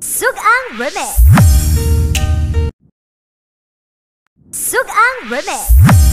Sugang Remix. Sugang Remix.